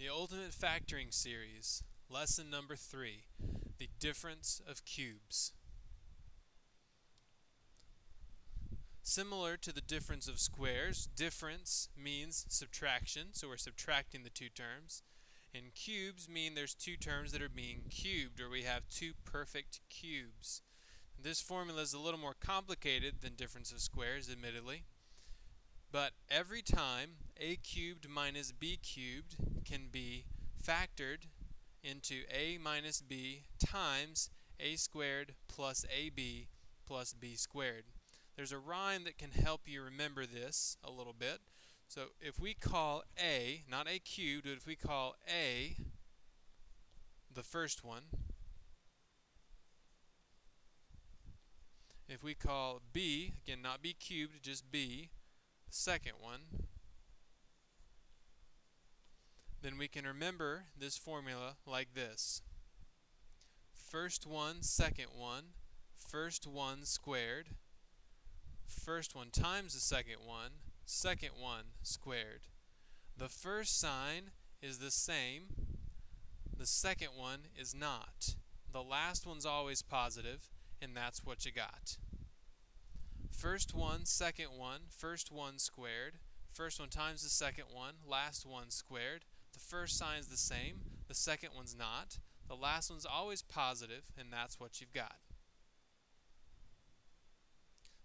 The Ultimate Factoring Series, Lesson Number 3, The Difference of Cubes. Similar to the difference of squares, difference means subtraction, so we're subtracting the two terms. And cubes mean there's two terms that are being cubed, or we have two perfect cubes. This formula is a little more complicated than difference of squares, admittedly. But every time a cubed minus b cubed can be factored into a minus b times a squared plus ab plus b squared. There's a rhyme that can help you remember this a little bit. So if we call a, not a cubed, but if we call a the first one, if we call b, again not b cubed, just b, the second one, then we can remember this formula like this. First one, second one, first one squared, first one times the second one, second one squared. The first sign is the same, the second one is not. The last one's always positive, and that's what you got. First one, second one, first one squared, first one times the second one, last one squared. The first sign is the same, the second one's not. The last one's always positive, and that's what you've got.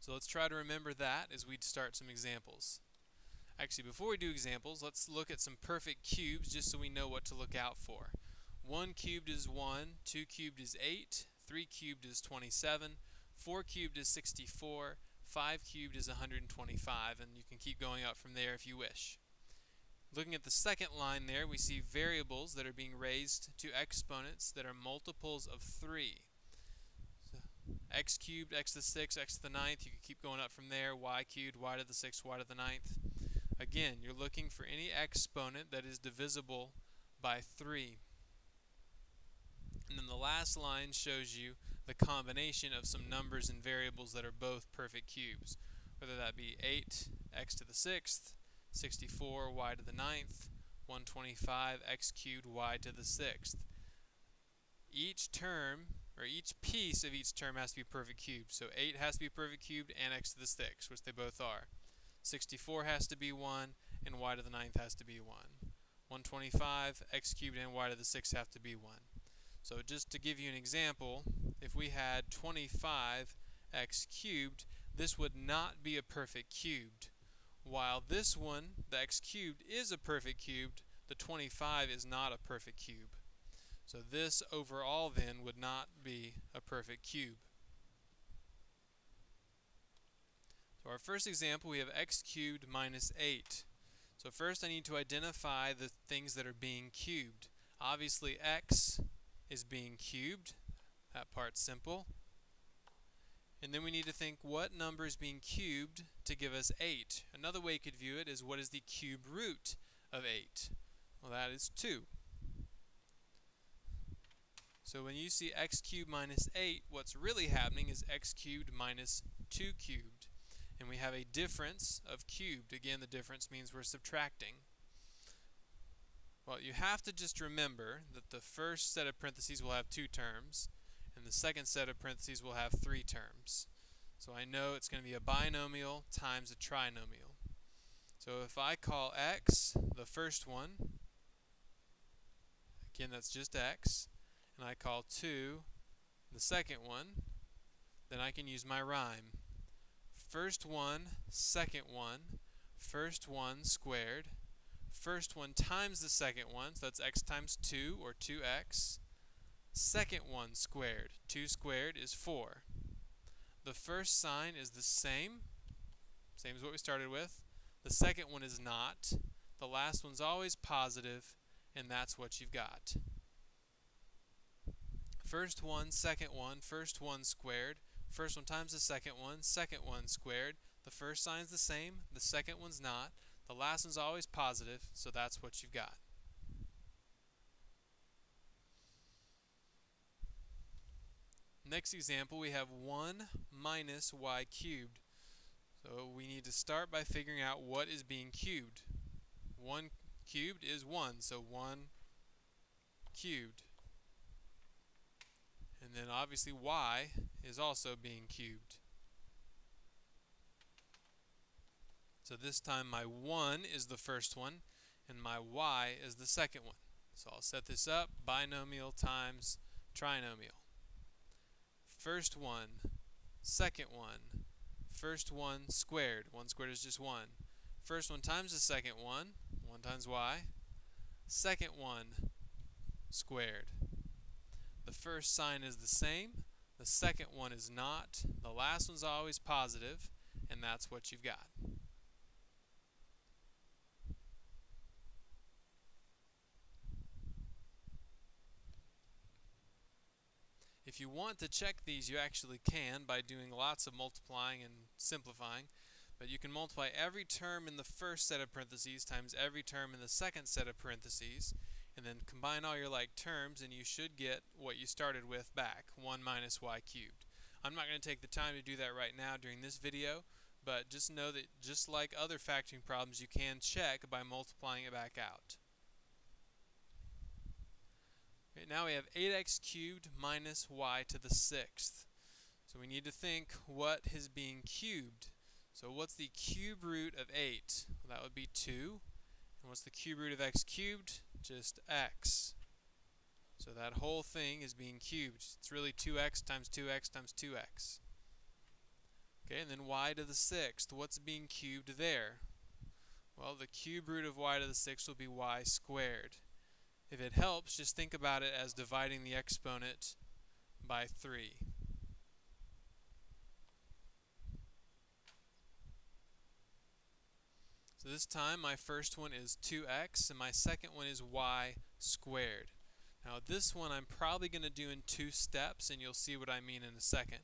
So let's try to remember that as we start some examples. Actually, before we do examples, let's look at some perfect cubes just so we know what to look out for. 1 cubed is 1, 2 cubed is 8, 3 cubed is 27, 4 cubed is 64, 5 cubed is 125, and you can keep going up from there if you wish. Looking at the second line there, we see variables that are being raised to exponents that are multiples of 3. So x cubed, x to the 6, x to the ninth. You can keep going up from there. y cubed, y to the 6, y to the ninth. Again, you're looking for any exponent that is divisible by 3. And then the last line shows you the combination of some numbers and variables that are both perfect cubes, whether that be 8, x to the 6th, 64 y to the ninth, 125 x cubed y to the sixth. Each term, or each piece of each term has to be perfect cubed. So 8 has to be perfect cubed and x to the sixth, which they both are. 64 has to be 1, and y to the ninth has to be 1. 125, x cubed and y to the sixth have to be 1. So just to give you an example, if we had 25 x cubed, this would not be a perfect cubed while this one, the x cubed, is a perfect cube, the 25 is not a perfect cube. So this overall then would not be a perfect cube. So our first example, we have x cubed minus 8. So first I need to identify the things that are being cubed. Obviously x is being cubed. That part's simple. And then we need to think what number is being cubed to give us 8. Another way you could view it is what is the cube root of 8? Well, that is 2. So when you see x cubed minus 8, what's really happening is x cubed minus 2 cubed. And we have a difference of cubed. Again, the difference means we're subtracting. Well, you have to just remember that the first set of parentheses will have two terms, the second set of parentheses will have three terms. So I know it's going to be a binomial times a trinomial. So if I call x the first one, again that's just x, and I call 2 the second one, then I can use my rhyme. First one, second one, first one squared, first one times the second one, so that's x times 2 or 2x, second one squared. 2 squared is 4. The first sign is the same, same as what we started with. The second one is not. The last one's always positive, and that's what you've got. First one, second one, first one squared. First one times the second one, second one squared. The first sign's the same, the second one's not. The last one's always positive, so that's what you've got. Next example, we have 1 minus y cubed. So we need to start by figuring out what is being cubed. 1 cubed is 1, so 1 cubed. And then obviously y is also being cubed. So this time my 1 is the first one, and my y is the second one. So I'll set this up, binomial times trinomial. First one, second one, first one squared. 1 squared is just 1. First one times the second one, 1 times y. Second one squared. The first sign is the same, the second one is not, the last one's always positive, and that's what you've got. If you want to check these, you actually can by doing lots of multiplying and simplifying. But you can multiply every term in the first set of parentheses times every term in the second set of parentheses, and then combine all your like terms, and you should get what you started with back, 1 minus y cubed. I'm not going to take the time to do that right now during this video, but just know that just like other factoring problems, you can check by multiplying it back out. Okay, now we have 8x cubed minus y to the sixth. So we need to think what is being cubed. So what's the cube root of 8? Well, that would be 2. And what's the cube root of x cubed? Just x. So that whole thing is being cubed. It's really 2x times 2x times 2x. Okay, and then y to the sixth. What's being cubed there? Well, the cube root of y to the sixth will be y squared. If it helps, just think about it as dividing the exponent by 3. So this time my first one is 2x and my second one is y squared. Now this one I'm probably going to do in two steps and you'll see what I mean in a second.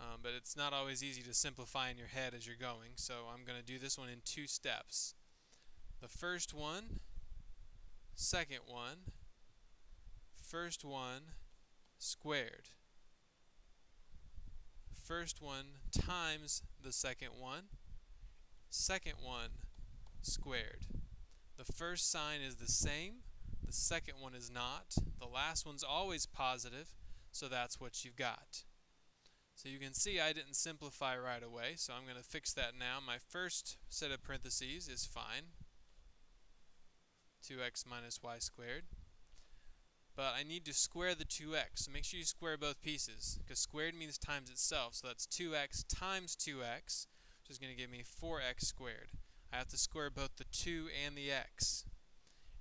Um, but it's not always easy to simplify in your head as you're going, so I'm going to do this one in two steps. The first one second one, first one squared. First one times the second one, second one squared. The first sign is the same, the second one is not. The last one's always positive, so that's what you've got. So you can see I didn't simplify right away, so I'm going to fix that now. My first set of parentheses is fine. 2x minus y squared. But I need to square the 2x, so make sure you square both pieces, because squared means times itself, so that's 2x times 2x, which is going to give me 4x squared. I have to square both the 2 and the x.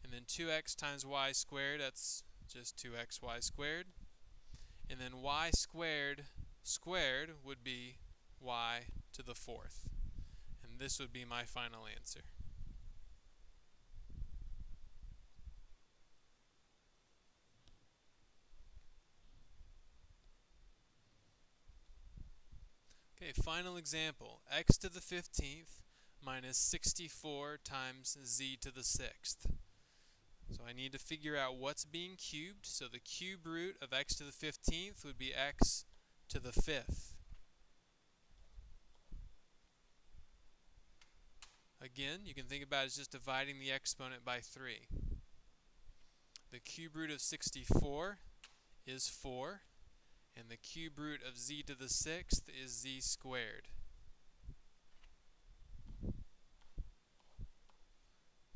And then 2x times y squared, that's just 2xy squared. And then y squared squared would be y to the fourth. And this would be my final answer. Okay, final example. x to the 15th minus 64 times z to the 6th. So I need to figure out what's being cubed. So the cube root of x to the 15th would be x to the 5th. Again, you can think about it as just dividing the exponent by 3. The cube root of 64 is 4. And the cube root of z to the sixth is z squared.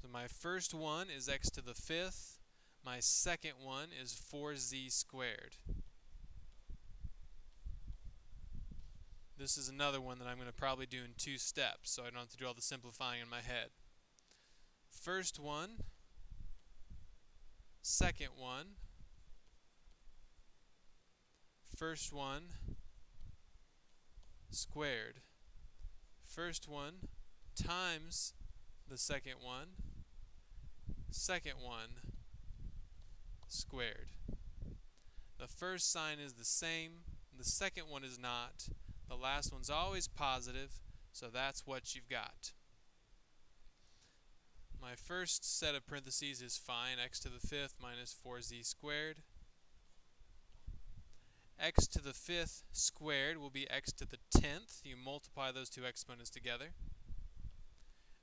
So my first one is x to the fifth. My second one is 4z squared. This is another one that I'm going to probably do in two steps, so I don't have to do all the simplifying in my head. First one, second one, first one squared. First one times the second one, second one squared. The first sign is the same, the second one is not. The last one's always positive, so that's what you've got. My first set of parentheses is fine, x to the fifth minus 4z squared x to the fifth squared will be x to the tenth. You multiply those two exponents together.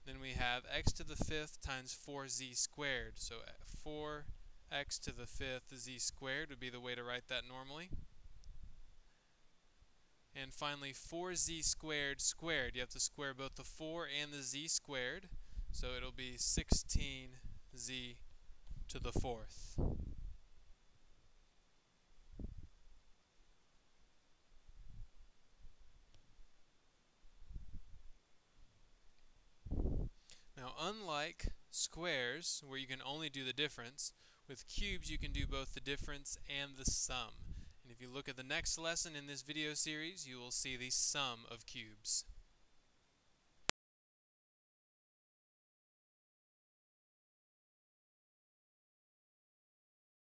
Then we have x to the fifth times 4z squared. So 4x to the fifth z squared would be the way to write that normally. And finally, 4z squared squared. You have to square both the 4 and the z squared. So it'll be 16z to the fourth. Now unlike squares, where you can only do the difference, with cubes you can do both the difference and the sum. And if you look at the next lesson in this video series, you will see the sum of cubes.